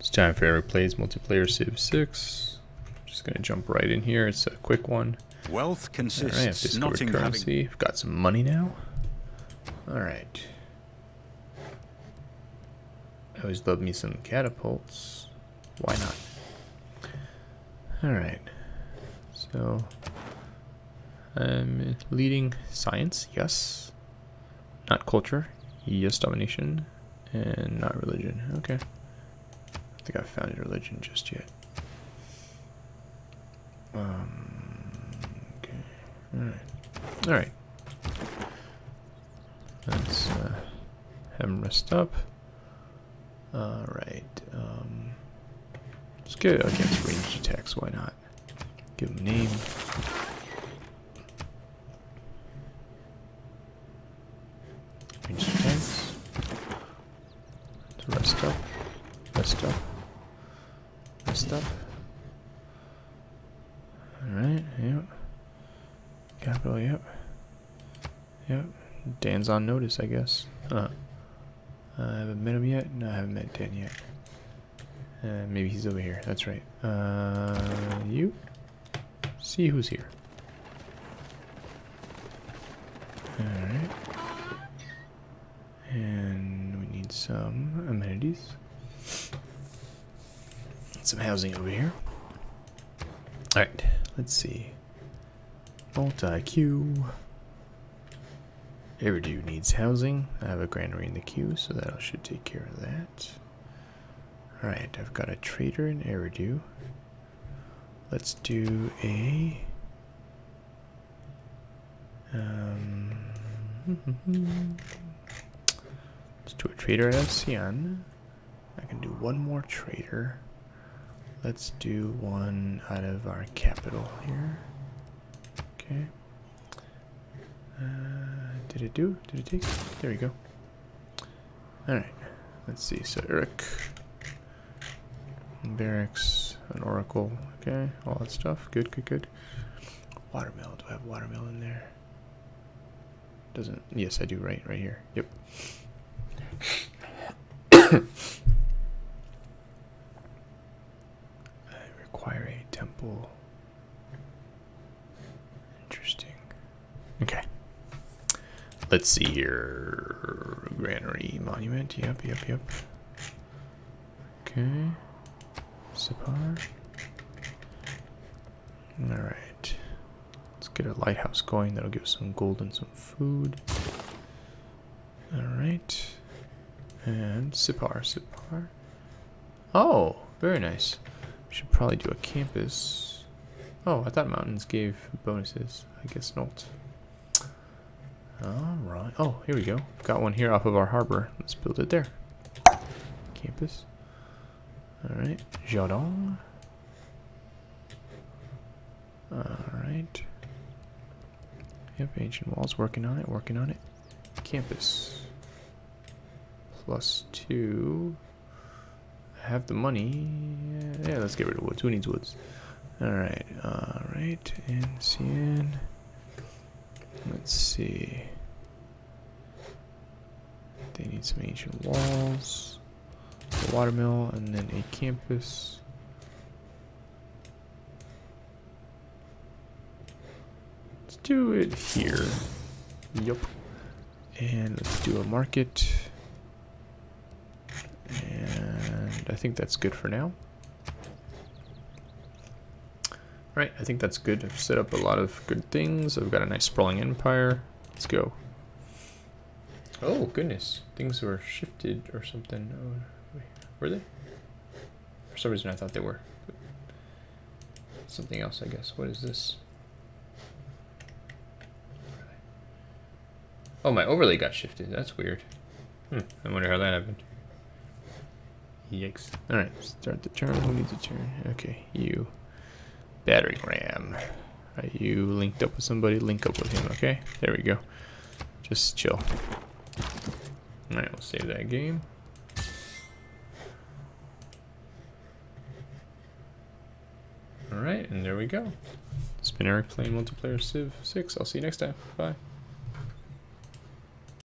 It's time for Eric Plays Multiplayer Civ 6. Just gonna jump right in here. It's a quick one. Wealth consists All right, Discord not in having currency. I've got some money now. All right. I always love me some catapults. Why not? All right. So I'm leading science. Yes. Not culture. Yes, domination. And not religion. Okay. I think I've found a religion just yet. Um, okay. Alright. Alright. Let's uh, have him rest up. Alright. Um, let's against ranged attacks. Why not? Give him a name. Ranged attacks. Let's rest up. Rest up. Up. Alright, yep. Capital, yep. Yep. Dan's on notice, I guess. Uh, I haven't met him yet? No, I haven't met Dan yet. Uh, maybe he's over here. That's right. Uh, you? See who's here. Alright. And we need some amenities. Some housing over here. Alright, let's see. Multi-queue. Eridu needs housing. I have a granary in the queue, so that should take care of that. Alright, I've got a trader in Eridu. Let's do a... Um, let's do a trader at Xi'an. I can do one more trader. Let's do one out of our capital here. Okay. Uh, did it do? Did it take? There we go. Alright. Let's see. So Eric. Barracks. An oracle. Okay. All that stuff. Good, good, good. Watermill. Do I have watermill in there? Doesn't. Yes, I do. Right, right here. Yep. I require a temple. Interesting. Okay. Let's see here. Granary Monument. Yep, yep, yep. Okay. Sippar. Alright. Let's get a lighthouse going. That'll give us some gold and some food. Alright. And Sippar, Sippar. Oh, very nice. Should probably do a campus. Oh, I thought mountains gave bonuses. I guess not. Alright. Oh, here we go. Got one here off of our harbor. Let's build it there. Campus. Alright. Jardin. Alright. Yep, ancient walls. Working on it, working on it. Campus. Plus two. I have the money. Yeah, let's get rid of woods. Who needs woods? Alright, alright. And CN. Let's see. They need some ancient walls, a watermill, and then a campus. Let's do it here. Yup. And let's do a market. And I think that's good for now. Right, I think that's good. I've set up a lot of good things. I've got a nice sprawling empire. Let's go. Oh, goodness. Things were shifted or something. Oh, wait, were they? For some reason I thought they were. Something else, I guess. What is this? Oh, my overlay got shifted. That's weird. Hmm, I wonder how that happened. Yikes. Alright, start the turn. Who needs a turn? Okay, you. Battering ram. Are you linked up with somebody? Link up with him, okay? There we go. Just chill. Alright, we'll save that game. Alright, and there we go. Eric playing multiplayer Civ 6. I'll see you next time. Bye.